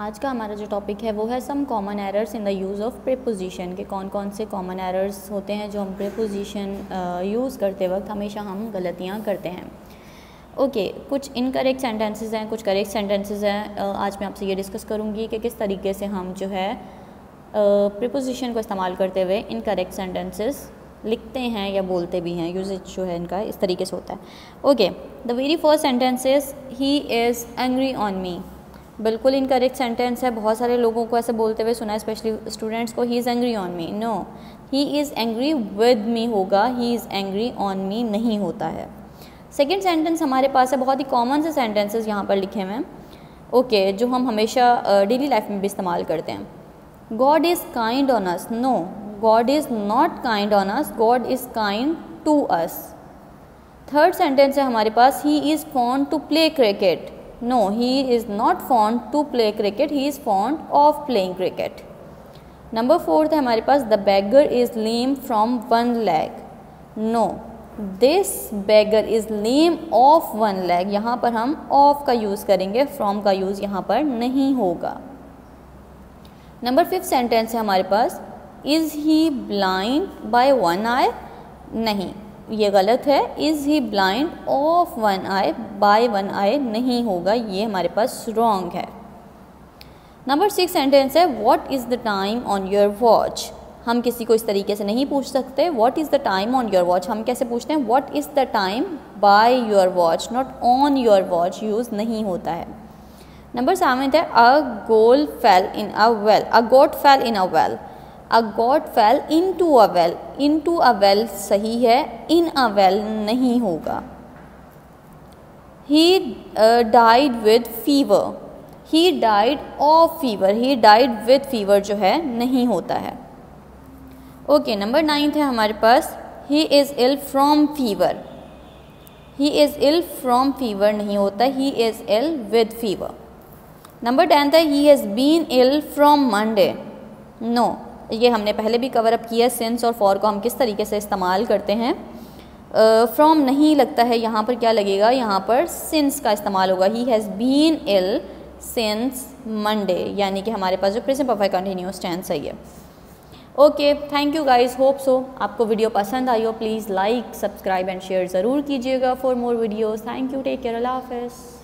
आज का हमारा जो टॉपिक है वो है some common errors in the use of preposition के कौन कौन से कॉमन एरर्स होते हैं जो हम प्रेपोजिशन यूज़ करते वक्त हमेशा हम गलतियाँ करते हैं। ओके okay, कुछ इनकरेक्ट सेंटेंसेस हैं कुछ करेक्ट सेंटेंसेस हैं। आज मैं आपसे ये डिस्कस करूँगी कि किस तरीके से हम जो है प्रिपोजिशन को इस्तेमाल करते हुए इनकरेक्ट सेंटेंसेस लिखते हैं या बोलते भी हैं। यूजेज जो है इनका इस तरीके से होता है। Okay the very first sentence is he is angry on me बिल्कुल इनकरेक्ट सेंटेंस है। बहुत सारे लोगों को ऐसे बोलते हुए सुना है स्पेशली स्टूडेंट्स को he is angry on me no he is angry with me होगा। He is angry on me नहीं होता है। सेकेंड सेंटेंस हमारे पास है बहुत ही कॉमन से सेंटेंसेस यहाँ पर लिखे हुए हैं। ओके okay, जो हम हमेशा डेली लाइफ में भी इस्तेमाल करते हैं। God is kind on us no God is not kind on us God is kind to us third sentence है हमारे पास he is fond to play cricket no he is not fond to play cricket he is fond of playing cricket number fourth है हमारे पास the beggar is lame from one leg no this beggar is lame of one leg यहाँ पर हम of का use करेंगे. From का use यहाँ पर नहीं होगा. नंबर फिफ्थ सेंटेंस है हमारे पास. Is he blind by one eye नहीं. ये गलत है। Is he blind of one eye by one eye नहीं होगा। ये हमारे पास रॉन्ग है। नंबर सिक्स सेंटेंस है what is the time on your watch हम किसी को इस तरीके से नहीं पूछ सकते। What is the time on your watch हम कैसे पूछते हैं? What is the time by your watch not on your watch use नहीं होता है। नंबर सेवन है a goat fell in a well a goat fell in a well a goat fell into a well into a well सही है in a well नहीं होगा he died with fever he died of fever he died with fever जो है, नहीं होता है. Okay number ninth है हमारे पास. He is ill from fever he is ill from fever नहीं होता. He is ill with fever number tenth है he has been ill from Monday no ये हमने पहले भी कवर अप किया सिंस और फॉर को हम किस तरीके से इस्तेमाल करते हैं। फ्रॉम uh, नहीं लगता है यहाँ पर क्या लगेगा? यहाँ पर सिंस का इस्तेमाल होगा। He has been ill since Monday यानी कि हमारे पास जो प्रेजेंट परफेक्ट कंटिन्यूस टेंस है ये। Okay thank you guys hope so आपको वीडियो पसंद आई हो please like subscribe and share ज़रूर कीजिएगा for more videos thank you take care Allah half